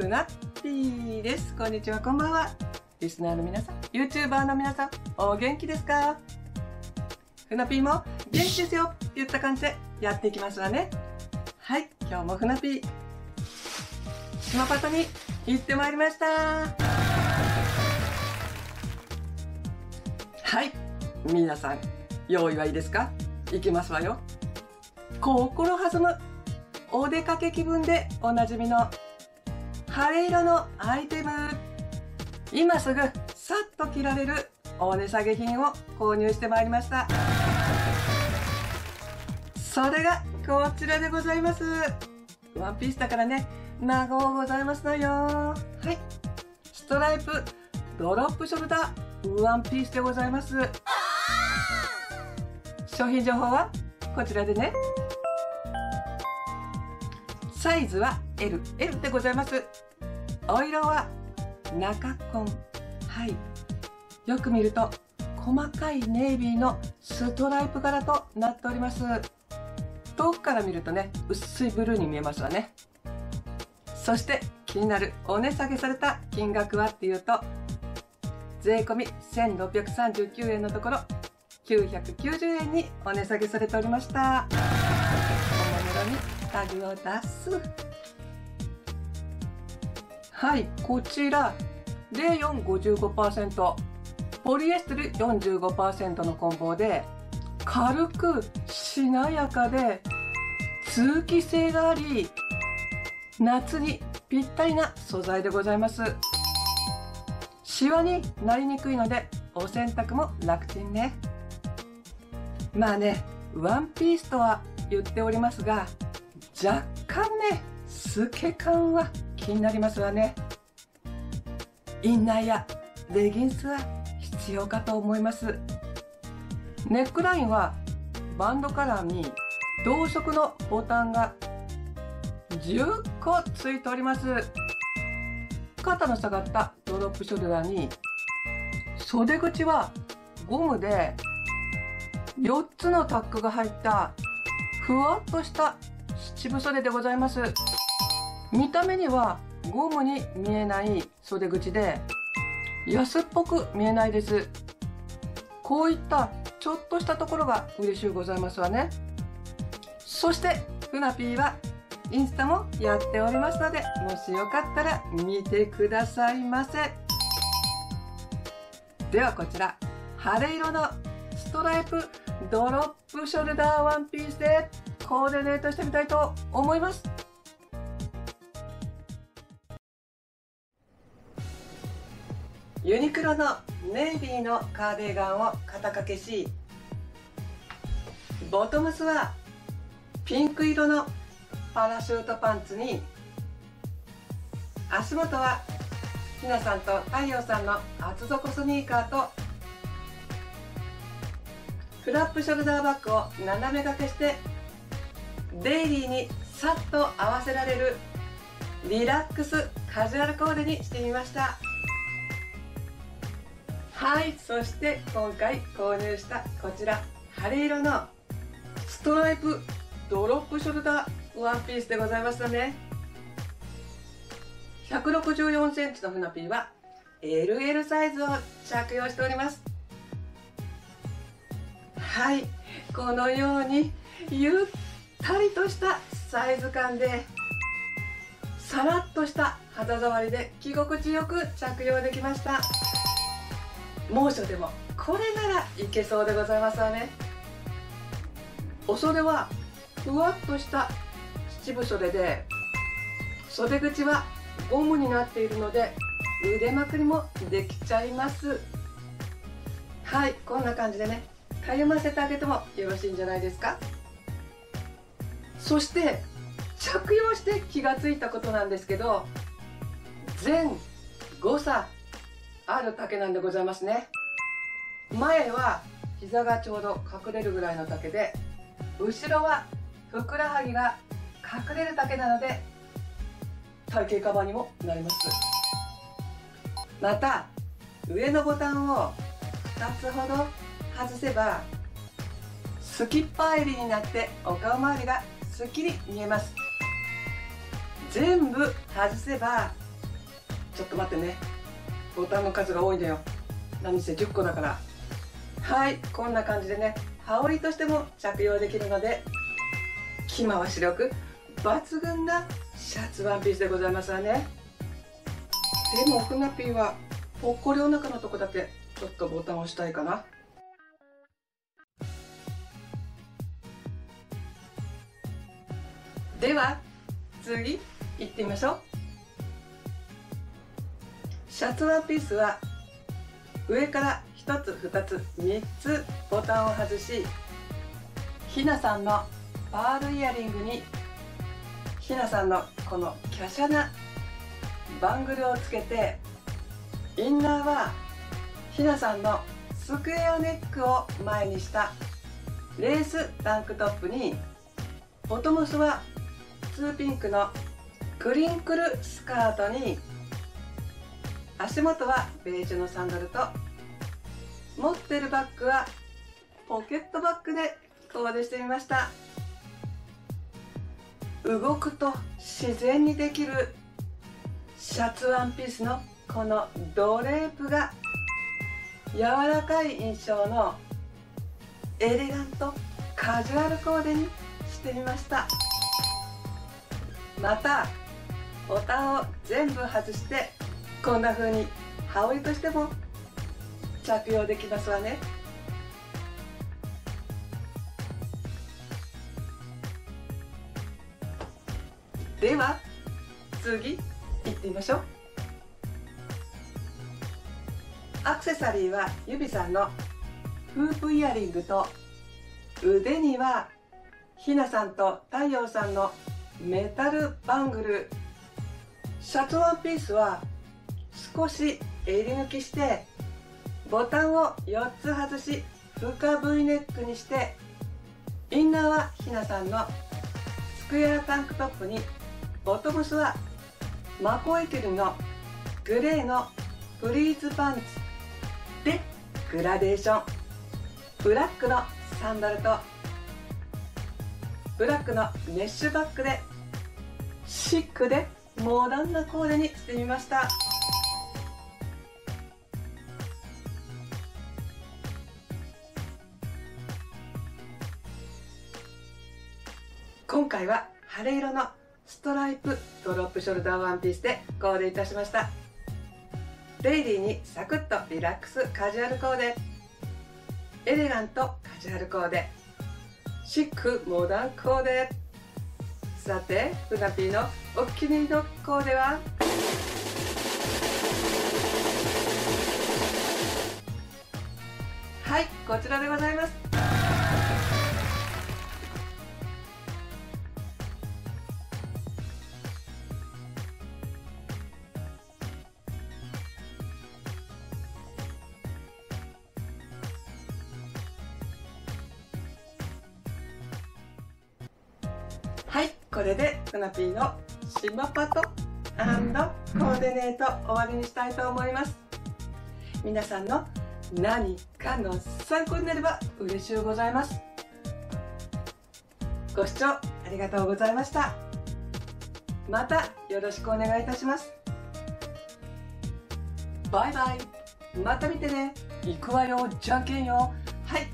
ふなっぴーです。こんにちは、こんばんは。リスナーの皆さん、YouTuber の皆さん、お元気ですか？ふなぴーも元気ですよって言った感じでやっていきますわね。はい、今日もふなぴー、島パトに行ってまいりました。はい、皆さん、用意はいいですか？行きますわよ。心弾むお出かけ気分でおなじみの晴れ色のアイテム。今すぐさっと着られるお値下げ品を購入してまいりました。それがこちらでございます。ワンピースだからね長うございますのよ。はい。ストライプドロップショルダーワンピースでございます。商品情報はこちらでね。サイズは L、L でございます。お色は中紺。はい。よく見ると、細かいネイビーのストライプ柄となっております。遠くから見るとね、薄いブルーに見えますわね。そして気になるお値下げされた金額はっていうと、税込1639円のところ、990円にお値下げされておりました。おもむろにタグを出すはいこちら。レーン55%ポリエステル45%の梱包で軽くしなやかで通気性があり夏にぴったりな素材でございます。シワになりにくいのでお洗濯も楽ちんね。まあねワンピースとは言っておりますが若干ね透け感は気になりますわね。インナーやレギンスは必要かと思います。ネックラインはバンドカラーに同色のボタンが10個ついております。肩の下がったドロップショルダーに袖口はゴムで4つのタックが入ったふわっとした七分袖でございます。見た目にはゴムに見えない袖口で安っぽく見えないです。こういったちょっとしたところが嬉しゅうございますわね。そしてふなぴーはインスタもやっておりますのでもしよかったら見てくださいませ。ではこちら晴れ色のストライプドロップショルダーワンピースでコーディネートしてみたいと思います。ユニクロのネイビーのカーディガンを肩掛けしボトムスはピンク色のパラシュートパンツに足元はひなさんと太陽さんの厚底スニーカーとフラップショルダーバッグを斜め掛けしてデイリーにさっと合わせられるリラックスカジュアルコーデにしてみました。はいそして今回購入したこちら晴れ色のストライプドロップショルダーワンピースでございましたね。164センチのふなピーは LL サイズを着用しております。はいこのようにゆったりとしたサイズ感でさらっとした肌触りで着心地よく着用できました。猛暑でもこれならいけそうでございますわね。お袖はふわっとした七分袖で袖口はゴムになっているので腕まくりもできちゃいます。はいこんな感じでねかゆませてあげてもよろしいんじゃないですか。そして着用して気がついたことなんですけど全誤差ある丈なんでございますね。前は膝がちょうど隠れるぐらいの丈で後ろはふくらはぎが隠れる丈なので体型カバーにもなります。また上のボタンを2つほど外せばスキッパー襟になってお顔周りがすっきり見えます。全部外せばちょっと待ってね。ボタンの数が多いんだよ。何せ10個だから。はいこんな感じでね。羽織としても着用できるので着回し力。抜群なシャツワンピースでございますわね。でもふなぴーはぽっこりお腹のとこだけちょっとボタンを押したいかな。では次行ってみましょう。シャツワンピースは上から1つ2つ3つボタンを外しひなさんのパールイヤリングにひなさんのこの華奢なバングルをつけてインナーはひなさんのスクエアネックを前にしたレースタンクトップにボトムスはツーピンクのクリンクルスカートに足元はベージュのサンダルと持ってるバッグはポケットバッグでコーデしてみました。動くと自然にできるシャツワンピースのこのドレープが柔らかい印象のエレガントカジュアルコーデにしてみました。またボタンを全部外してこんな風に羽織としても着用できますわね。では次いってみましょう。アクセサリーは指さんのフープイヤリングと腕にはひなさんと太陽さんのメタルバングル。シャツワンピースは少し襟抜きしてボタンを4つ外し深 V ネックにしてインナーはひなさんのスクエアタンクトップにボトムスはマコイケルのグレーのフリーズパンツ。でグラデーション。ブラックのサンダルとブラックのメッシュバッグでシックでモダンなコーデにしてみました。回は晴れ色のストライプドロップショルダーワンピースでコーデいたしました。デイリーにサクッとリラックスカジュアルコーデ。エレガントカジュアルコーデ。シックモダンコーデ。さてふなぴーのお気に入りのコーデは？はいこちらでございます。これでふなぴーの島パトコーディネート終わりにしたいと思います。皆さんの何かの参考になれば嬉しゅうございます。ご視聴ありがとうございました。またよろしくお願いいたします。バイバイ。また見てね。いくわよ。じゃんけんよ。はい。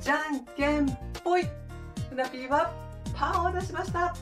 じゃんけんぽい。ふなぴーはパーを出しました。